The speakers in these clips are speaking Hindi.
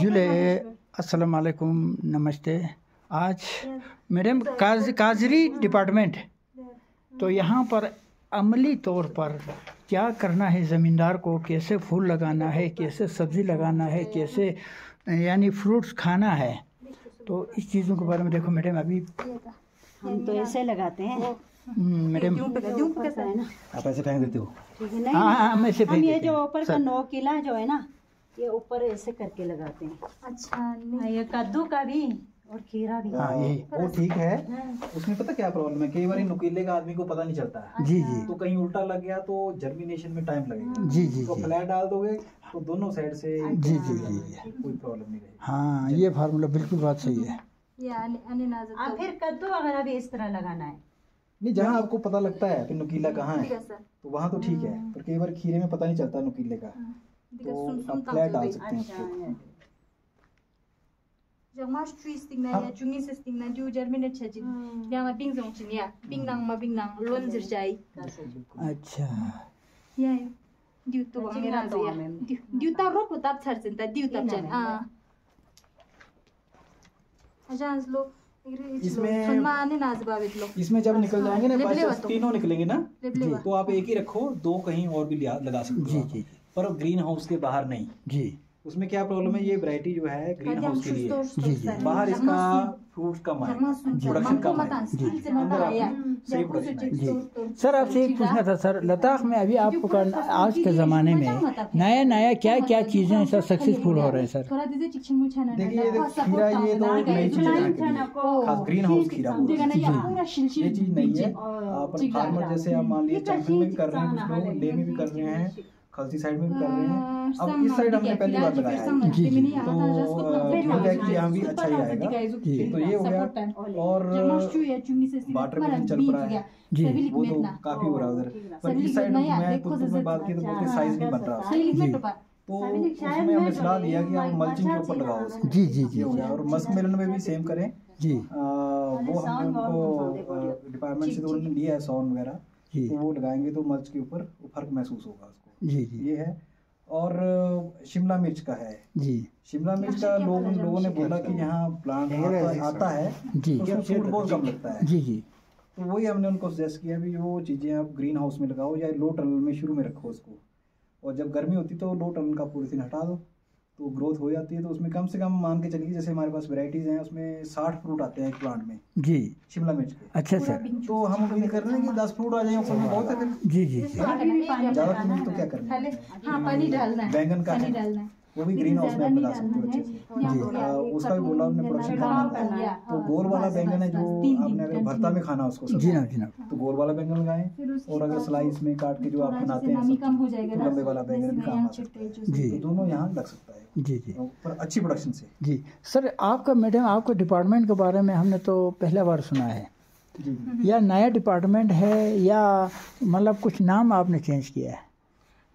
जुले अस्सलाम वालेकुम नमस्ते। आज मैडम काज काजरी डिपार्टमेंट। तो यहाँ पर अमली तौर पर क्या करना है ज़मींदार को? कैसे फूल लगाना है? कैसे सब्ज़ी लगाना है? कैसे यानी फ्रूट्स खाना है? तो इस चीज़ों के बारे में देखो मैडम अभी हम तो ऐसे लगाते हैं। मैडम पता आप ऐसे फेंक देते हो। नहीं हाँ हाँ हम ऐसे हम ये जो ऊपर का नौ किला जो है ना ये ऊपर ऐसे करके लगाते हैं। अच्छा हाँ, ये कद्दू का भी और खीरा भी। हाँ यही वो ठीक है। उसमें पता क्या प्रॉब्लम है? कई बार नुकीले का आदमी को पता नहीं चलता है। जी जी। तो कहीं उल्टा लग गया तो जर्मिनेशन में टाइम लगेगा। जी जी तो फ्लैट डाल दोगे तो दोनों साइड से जी जी जी। जी कोई प्रॉब्लम नहीं रहेगी हाँ ये फार्मूला बिल्कुल बात सही है। हाँ फिर कद्दू वगैरह भी इस तरह लगाना है। नहीं जहाँ आपको पता लगता है कि नुकीला कहाँ है है तो वहाँ तो ठीक है पर कई बार खीरे में पता नहीं चलता नुकीले का। तो सुन सुन आप फ्लैट डाल सकते हैं अच्छा उसको। जब मास ट्री स्टिंग ना या चुंगी से स्टिंग ना जो जर्मिनेट छजिन या मा बिंग जोंग छिन या बिंग नांग मा बिंग नांग लोन जिर जाई। अच्छा। तो ता ता इसमें- इसमें जब निकल जाएँगे ना। तीनों निकलेंगे ना? तो आप एक ही रखो दो कहीं और भी लगा सकते जी हो जी। पर ग्रीन हाउस के बाहर नहीं। जी। उसमें क्या प्रॉब्लम है? ये वैरायटी जो है ग्रीन हाउस के लिए। है। बाहर इसका फ्रूट कम आएगा प्रोडक्शन कम आप सही प्रोडक्शन जी सर आपसे एक पूछना था सर। लद्दाख में अभी आपको आज के ज़माने में नया नया क्या क्या चीज़ें सर सक्सेसफुल हो रहे हैं सर। देखिए खीरा ये तो नई चीज़ है। खास ग्रीन हाउस खीरा हैं। ये चीज़ नहीं है। आप फार्मर जैसे आप मान लीजिए चंपी में भी कर रहे हैं ले में भी कर रहे हैं। खलसी साइड में भी कर रहे हैं। अब इस साइड हमने पहली बार लगाया है। तो है कि यहाँ भी अच्छा ही आएगा। तो ये हो गया। और वाटर मिलन चल रहा है। जी वो तो काफ़ी हो रहा है उधर। पर इस साइड मैं कुछ में बात की तो बोलते साइज़ नहीं बन रहा। उसका। तो उसमें हमने सलाह दिया कि आप मल्चिंग के ऊपर लगाओ। उसको जी जी जी हो गया। और मस्क मिलन में भी सेम करें। जी। आ, वो हमने उनको डिपार्टमेंट से तो उन्होंने लिया है सॉन वगैरह। तो वो लगाएँगे तो मल्च के ऊपर फ़र्क महसूस होगा उसको। जी जी। ये है। और शिमला मिर्च का है। जी। शिमला मिर्च का लोग उन लोगों ने बोला कि यहाँ प्लांट आता, आता है जी। तो बहुत कम लगता है। जी जी। तो वही हमने उनको सजेस्ट किया भी वो चीज़ें आप ग्रीन हाउस में लगाओ या लो टनल में शुरू में रखो उसको। और जब गर्मी होती तो लो टनल का पूरे दिन हटा दो। तो ग्रोथ हो जाती है तो उसमें कम से कम मान के चलिए जैसे हमारे पास वैरायटीज़ हैं उसमें साठ फ्रूट आते हैं एक प्लांट में। जी। शिमला मिर्च के। अच्छा सर तो हम उम्मीद कर रहे हैं कि दस फ्रूट आ जाए फल में बहुत है। जी जी ज़्यादा फ्रूट तो क्या करना है? हाँ पानी डालना है। बैंगन का डालना है। वो भी ग्रीन हाउस में आप लगा सकते हो अच्छे से आ, उसका भी बोला हमने प्रोडक्शन आता तो गोल वाला बैंगन है जो आपने अगर भरता में खाना उसको जी ना जी ना। तो गोल वाला बैंगन लगाए और अगर स्लाइस में काट के जो आप बनाते हैं हो तो लंबे वाला बैंगन भी काम आ सकता है? जी। तो दोनों यहाँ लग सकता है। जी जी। पर अच्छी प्रोडक्शन से। जी। सर आपका मैडम आपके डिपार्टमेंट के बारे में हमने तो पहला बार सुना है। जी या नया डिपार्टमेंट है या मतलब कुछ नाम आपने चेंज किया है?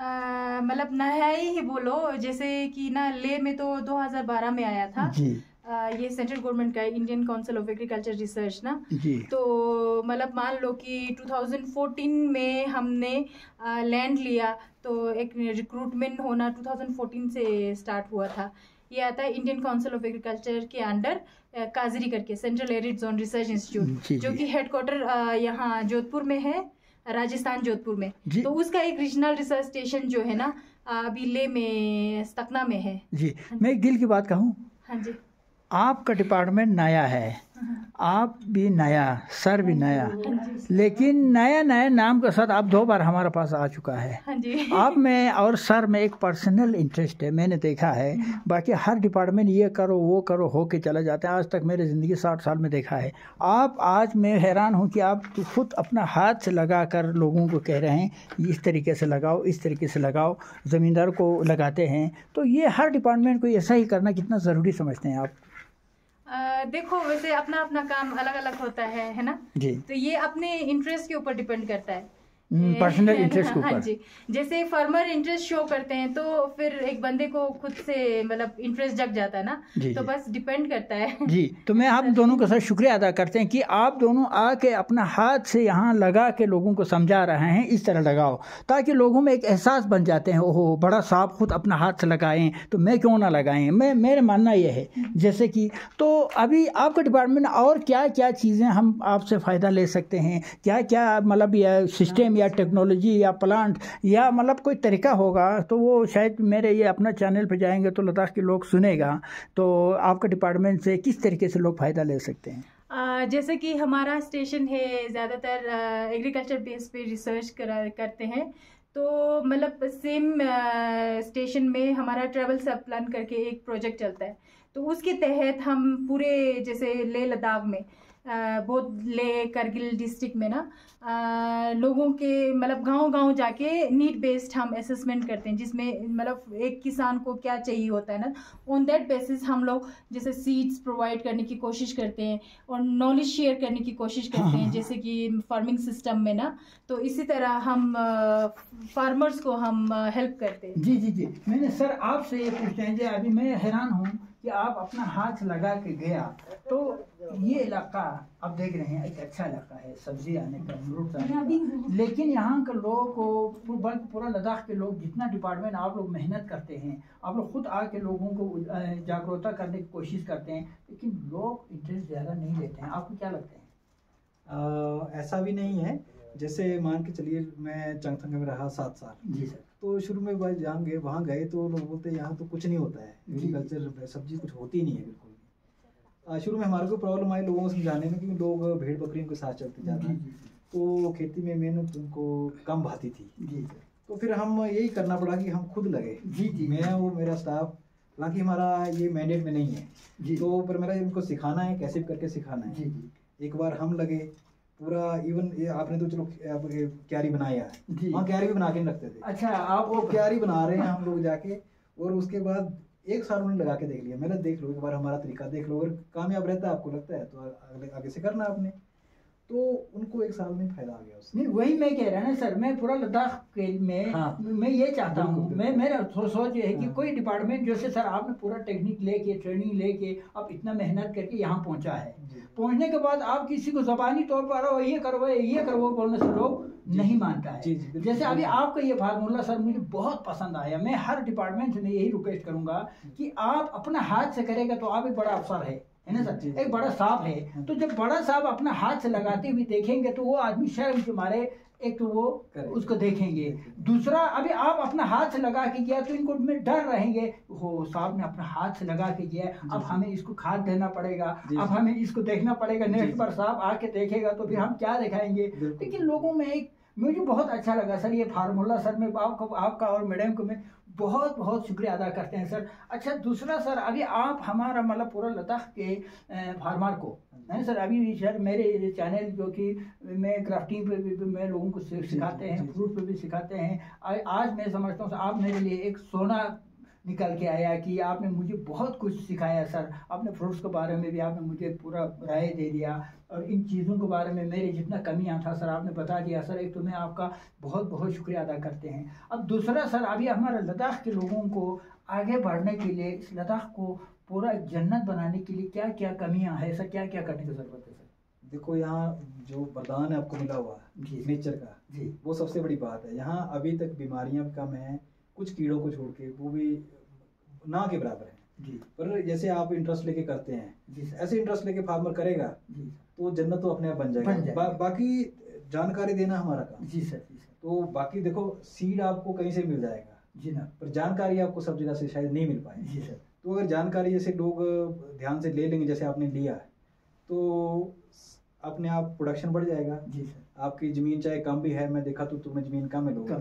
मतलब नया ही बोलो जैसे कि ना ले में तो 2012 में आया था। जी। अ, ये सेंट्रल गवर्नमेंट का Indian council of agriculture research ना। तो मतलब मान लो कि 2014 में हमने लैंड लिया तो एक रिक्रूटमेंट होना 2014 से स्टार्ट हुआ था। ये आता है इंडियन काउंसिल ऑफ़ एग्रीकल्चर के अंडर काजरी करके Central Arid Zone Research Institute जो कि हेडक्वार्टर यहाँ जोधपुर में है। राजस्थान जोधपुर में। जी। तो उसका एक रीजनल रिसर्च स्टेशन जो है ना अभी ले में सतना में है। जी मैं एक दिल की बात कहूँ? हाँ जी। आपका डिपार्टमेंट नया है। आप भी नया सर भी नया। लेकिन नया नया नाम के साथ आप दो बार हमारे पास आ चुका है। हाँ आप में और सर में एक पर्सनल इंटरेस्ट है मैंने देखा है। बाकी हर डिपार्टमेंट ये करो वो करो हो के चले जाते हैं। आज तक मेरे ज़िंदगी साठ साल में देखा है। आप आज मैं हैरान हूँ कि आप तो खुद अपना हाथ से लगा कर लोगों को कह रहे हैं इस तरीके से लगाओ इस तरीके से लगाओ ज़मींदार को लगाते हैं। तो ये हर डिपार्टमेंट को ऐसा ही करना कितना ज़रूरी समझते हैं आप? देखो वैसे अपना अपना काम अलग अलग होता है है ना? जी। तो ये अपने इंटरेस्ट के ऊपर डिपेंड करता है। पर्सनल इंटरेस्ट के हाँ ऊपर। जी जैसे फार्मर इंटरेस्ट शो करते हैं तो फिर एक बंदे को खुद से मतलब इंटरेस्ट जग जाता है ना? जी, तो जी। बस डिपेंड करता है। जी तो मैं आप दोनों का सर शुक्रिया अदा करते हैं कि आप दोनों आके अपना हाथ से यहाँ लगा के लोगों को समझा रहे हैं इस तरह लगाओ ताकि लोगों में एक एहसास बन जाते हैं ओहो बड़ा साहब खुद अपना हाथ से लगाएँ तो मैं क्यों ना लगाएँ? मैं मेरा मानना यह है जैसे कि तो अभी आपका डिपार्टमेंट और क्या क्या चीज़ें हम आपसे फ़ायदा ले सकते हैं? क्या क्या मतलब सिस्टम या टेक्नोलॉजी या प्लांट या मतलब कोई तरीका होगा तो वो शायद मेरे ये अपना चैनल पर जाएँगे तो लद्दाख के लोग सुनेगा। तो आपके डिपार्टमेंट से किस तरीके से लोग फ़ायदा ले सकते हैं? जैसे कि हमारा स्टेशन है, ज़्यादातर एग्रीकल्चर बेस पे रिसर्च करा, करते हैं। तो मतलब सेम स्टेशन में हमारा ट्रैवल सब प्लान करके एक प्रोजेक्ट चलता है। तो उसके तहत हम पूरे, जैसे, लेह लद्दाख में बहुत ले करगिल डिस्ट्रिक्ट में ना लोगों के मतलब गाँव गाँव जाके नीड बेस्ड हम असेसमेंट करते हैं, जिसमें मतलब एक किसान को क्या चाहिए होता है ना ऑन दैट बेसिस हम लोग जैसे सीड्स प्रोवाइड करने की कोशिश करते हैं और नॉलेज शेयर करने की कोशिश करते हैं, जैसे कि फ़ार्मिंग सिस्टम में ना तो इसी तरह हम फार्मर्स को हम हेल्प करते हैं। जी जी जी। मैंने, सर, आपसे ये पूछते हैं, जी, अभी मैं हैरान हूँ कि आप अपना हाथ लगा के गया तो ये इलाका आप देख रहे हैं एक अच्छा इलाका है सब्ज़ी आने का फ्रूट आने का। लेकिन यहाँ के लोगों को बल्कि पूरा लद्दाख के लोग जितना डिपार्टमेंट आप लोग मेहनत करते हैं आप लोग खुद आके लोगों को जागरूकता करने की कोशिश करते हैं लेकिन लोग इंटरेस्ट ज़्यादा नहीं लेते हैं। आपको क्या लगता है? अ, ऐसा भी नहीं है। जैसे मान के चलिए मैं चंगथंग में रहा सात साल। जी सर। तो शुरू में वह जहाँ गए वहाँ गए तो लोग बोलते यहाँ तो कुछ नहीं होता है। एग्रीकल्चर सब्ज़ी कुछ होती नहीं है बिल्कुल शुरू में हमारे को प्रॉब्लम आई लोगों को समझाने में क्योंकि लोग भेड़ बकरियों के साथ चलते ज़्यादा जी जी तो खेती में मेहनत उनको कम भाती थी। जी सर तो फिर हम यही करना पड़ा कि हम खुद लगे। जी जी। मैं वो मेरा स्टाफ हालाँकि हमारा ये मैंडेट में नहीं है। जी। तो पर मेरा इनको सिखाना है कैसे करके सिखाना है। जी जी। एक बार हम लगे पूरा इवन ये आपने तो चलो क्यारी बनाया है। हाँ क्यारी भी बना के नहीं रखते थे। अच्छा आप वो क्यारी बना रहे हैं हम लोग जाके और उसके बाद एक साल उन्होंने लगा के देख लिया। मैंने देख लो एक बार हमारा तरीका देख लो अगर कामयाब रहता है आपको लगता है तो अगले आगे से करना आपने। तो उनको एक साल में फ़ायदा आ गया उससे। नहीं वही मैं कह रहा ना सर मैं पूरा लद्दाख के में हाँ। मैं ये चाहता हूँ मैं मेरा सो- सोच ये है कि हाँ। कोई डिपार्टमेंट जैसे सर आपने पूरा टेक्निक लेके ट्रेनिंग लेके अब इतना मेहनत करके यहाँ पहुँचा है। पहुँचने के बाद आप किसी को जबानी तौर पर "ओ, ये करो वो, ये करो वो बोलने से लोग नहीं मानता है। जैसे अभी आपका ये फार्मूला सर मुझे बहुत पसंद आया। मैं हर डिपार्टमेंट से मैं यही रिक्वेस्ट करूँगा कि आप अपना हाथ से करेगा तो आप एक बड़ा अफसर है। है ना सर एक बड़ा सांप है। तो जब बड़ा सांप अपना हाथ से लगाते हुए देखेंगे तो वो आदमी शर्म के मारे एक तो वो उसको देखेंगे। दूसरा अभी आप अपना हाथ से लगा के गया तो इनको में डर रहेंगे। हो साहब ने अपना हाथ से लगा के गया अब हमें इसको खाद देना पड़ेगा। अब हमें इसको देखना पड़ेगा। नेक्स्ट। बार साहब आके देखेगा तो फिर हम क्या दिखाएँगे? लेकिन लोगों में एक मुझे बहुत अच्छा लगा सर ये फार्मूला सर मैं आपको आपका और मैडम को मैं बहुत बहुत शुक्रिया अदा करते हैं सर। अच्छा दूसरा सर अभी आप हमारा मतलब पूरा लद्दाख के फार्मर को है सर अभी भी सर मेरे चैनल जो कि मैं क्राफ्टिंग पे भी, भी मैं लोगों को सिखाते हैं फ्रूट पे भी सिखाते हैं। आज मैं समझता हूँ आप मेरे लिए एक सोना निकल के आया कि आपने मुझे बहुत कुछ सिखाया सर। आपने फ्रूट्स के बारे में भी आपने मुझे पूरा राय दे दिया और इन चीज़ों के बारे में मेरे जितना कमियाँ था सर आपने बता दिया। सर एक तो मैं आपका बहुत बहुत शुक्रिया अदा करते हैं। अब दूसरा सर अभी हमारे लद्दाख के लोगों को आगे बढ़ने के लिए इस लद्दाख को पूरा जन्नत बनाने के लिए क्या क्या कमियाँ हैं सर? क्या क्या करने की ज़रूरत है सर? देखो यहाँ जो वरदान है आपको मिला हुआ जी। है नेचर का जी। वो सबसे बड़ी बात है। यहाँ अभी तक बीमारियाँ कम हैं कुछ कीड़ों को छोड़ के वो भी ना के बराबर है। जी। पर जैसे आप इंटरेस्ट लेके करते हैं जी ऐसे इंटरेस्ट लेके फार्मर करेगा जी तो जन्नत तो अपने आप बन बन जाएगा। जाएगी। बा, बाकी जानकारी देना हमारा काम। जी सर जी सर। तो बाकी देखो सीड आपको कहीं से मिल जाएगा। जी ना। पर जानकारी आपको सब जगह से शायद नहीं मिल पाए जी सर। तो अगर जानकारी जैसे लोग ध्यान से ले लेंगे जैसे आपने लिया तो अपने आप प्रोडक्शन बढ़ जाएगा। जी सर। आपकी ज़मीन चाहे कम भी है मैं देखा तो तुम्हें ज़मीन कम है लोगों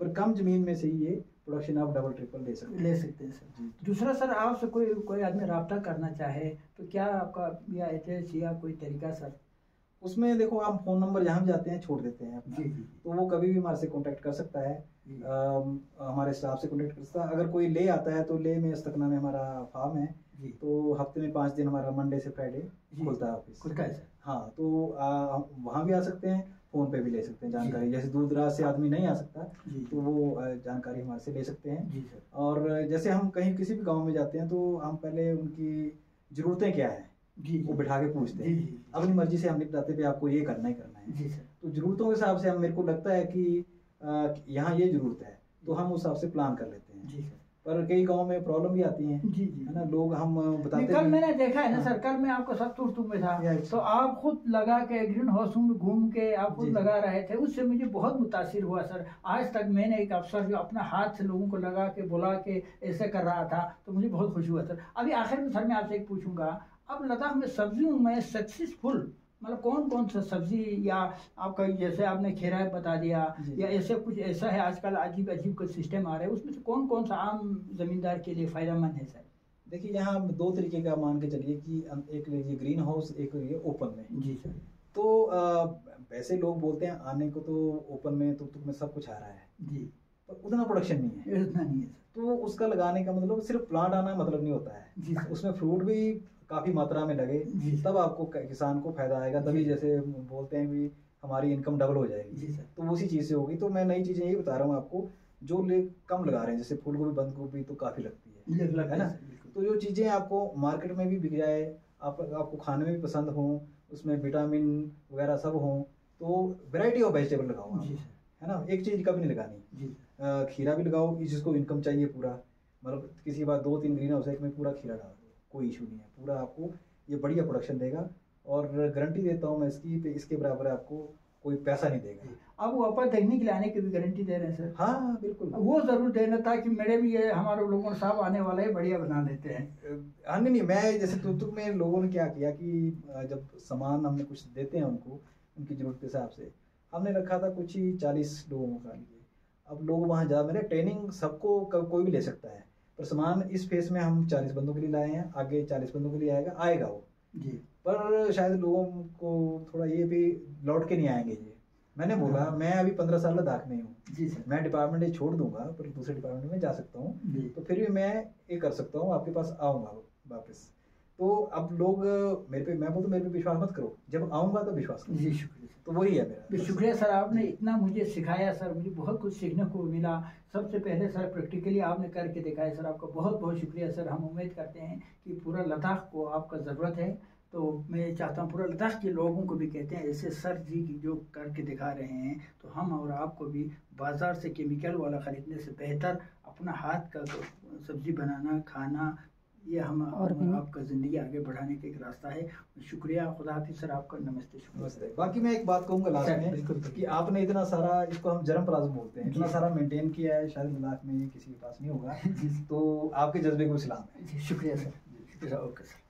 पर कम ज़मीन में से ही ये प्रोडक्शन आप डबल ट्रिपल ले सकते हैं। ले सकते हैं सर दूसरा सर आपसे कोई कोई आदमी रब्ता करना चाहे तो क्या आपका या एड्रेस या कोई तरीका सर उसमें देखो आप फ़ोन नंबर जहाँ जाते हैं छोड़ देते हैं जी जी तो वो कभी भी हमारे से कांटेक्ट कर सकता है। अम, हमारे स्टाफ से कांटेक्ट कर सकता है। अगर कोई ले आता है तो ले में अस्तकना में हमारा फार्म है। जी। तो हफ़्ते में पाँच दिन हमारा मंडे से फ्राइडे खुलता है ऑफ़िस का है सर हाँ तो वहाँ भी आ सकते हैं। फ़ोन पे भी ले सकते हैं जानकारी। जैसे दूर दराज से आदमी नहीं आ सकता तो वो जानकारी हमारे से ले सकते हैं। जी सर। और जैसे हम कहीं किसी भी गाँव में जाते हैं तो हम पहले उनकी ज़रूरतें क्या है? जी वो बिठा के पूछते हैं। अपनी मर्ज़ी से हम लिख जाते भी आपको ये करना ही करना है। जी सर। तो ज़रूरतों के हिसाब से हम मेरे को लगता है कि यहाँ ये ज़रूरत है तो हम उस हिसाब से प्लान कर लेते हैं। जी सर। पर कई गाँव में प्रॉब्लम भी आती है जी जी। है ना? लोग हम बताते कल हैं मैंने देखा है ना हाँ। सर कल मैं आपको सब तुर्तुम में था। तो आप खुद लगा के ग्रीन हाउस में घूम के आप खुद। लगा रहे थे उससे मुझे बहुत मुतासिर हुआ सर। आज तक मैंने एक अफसर जो अपना हाथ से लोगों को लगा के बुला के ऐसे कर रहा था तो मुझे बहुत खुशी हुआ सर। अभी आखिर में सर मैं आपसे एक पूछूँगा अब लद्दाख में सब्जियों में सक्सेसफुल मतलब कौन कौन सा सब्ज़ी या आपका जैसे आपने खेरा बता दिया या ऐसे कुछ ऐसा है आजकल अजीब अजीब कुछ सिस्टम आ रहे हैं उसमें से कौन कौन सा आम जमींदार के लिए फ़ायदेमंद है सर? देखिए यहाँ दो तरीके का मान के चलिए कि एक लीजिए ग्रीन हाउस एक लीजिए ओपन में। जी सर। तो वैसे लोग बोलते हैं आने को तो ओपन में तो तुम्हें सब कुछ आ रहा है। जी। पर उतना प्रोडक्शन नहीं है। उतना नहीं है तो उसका लगाने का मतलब सिर्फ़ प्लांट आना मतलब नहीं होता जी है सर। उसमें फ्रूट भी काफ़ी मात्रा में लगे तब आपको किसान को फ़ायदा आएगा तभी जैसे बोलते हैं भी हमारी इनकम डबल हो जाएगी। तो उसी चीज़ से होगी। तो मैं नई चीज़ें यही बता रहा हूँ आपको जो ले कम लगा रहे हैं जैसे फूल गोभी बंद गोभी तो काफ़ी लगती है है ना? तो जो चीज़ें आपको मार्केट में भी बिक जाए आप आपको खाने में भी पसंद हो उसमें विटामिन वगैरह सब हो तो वैरायटी ऑफ़ वेजिटेबल लगाओ है ना? एक चीज़ कभी नहीं लगानी। खीरा भी लगाओ जिसको इनकम चाहिए पूरा। मतलब किसी बाद दो तीन ग्रीन हाउस एक में पूरा खीरा डाल। कोई इशू नहीं है। पूरा आपको ये बढ़िया प्रोडक्शन देगा और गारंटी देता हूँ मैं इसकी पे इसके बराबर आपको कोई पैसा नहीं देगा। अब वो तकनीक के लाने की भी गारंटी दे रहे हैं सर हाँ बिल्कुल। वो ज़रूर देना ताकि मेरे भी ये हमारे लोगों साहब आने वाले हैं बढ़िया बना देते हैं। हाँ नहीं नहीं मैं जैसे तुतुक में लोगों ने क्या किया कि जब सामान हमने कुछ देते हैं उनको उनकी ज़रूरत के हिसाब से हमने रखा था कुछ ही चालीस लोगों का। लिए अब लोग वहाँ जा मेरे ट्रेनिंग सबको कोई भी ले सकता है। पर सामान इस फेस में हम चालीस बंदों के लिए लाए हैं आगे चालीस बंदों के लिए आएगा आएगा वो। जी। पर शायद लोगों को थोड़ा ये भी लौट के नहीं आएँगे ये। मैंने बोला मैं अभी पंद्रह साल लद्दाख में हूँ। जी सर। मैं डिपार्टमेंट ये छोड़ दूँगा पर दूसरे डिपार्टमेंट में जा सकता हूँ। तो फिर भी मैं ये कर सकता हूँ आपके पास आऊँगा वापस। तो अब लोग मेरे पे मैं बोलता मेरे पे विश्वास मत करो। जब आऊँगा तो विश्वास करो। जी शुक्रिया। तो वही है मेरा। तो शुक्रिया सर आपने इतना मुझे सिखाया सर मुझे बहुत कुछ सीखने को मिला। सबसे पहले सर प्रैक्टिकली आपने करके दिखाया सर आपका बहुत बहुत शुक्रिया सर। हम उम्मीद करते हैं कि पूरा लद्दाख को आपका ज़रूरत है। तो मैं चाहता हूँ पूरा लद्दाख के लोगों को भी कहते हैं ऐसे सर जी की जो करके दिखा रहे हैं तो हम और आपको भी बाज़ार से केमिकल वाला ख़रीदने से बेहतर अपना हाथ का सब्ज़ी बनाना खाना ये हम और भी- आपका ज़िंदगी आगे बढ़ाने का एक रास्ता है। शुक्रिया खुदा हाफिज़ सर आपका नमस्ते शुक्रिया। नमस्ते। बाकी मैं एक बात कहूँगा लास्ट में कि आपने इतना सारा इसको हम जरम प्लाज्म बोलते हैं। इतना सारा मेंटेन किया है शायद लद्दाख में ये किसी के पास नहीं होगा। तो आपके जज्बे को सलाम है। शुक्रिया सर शुक्रिया ओके सर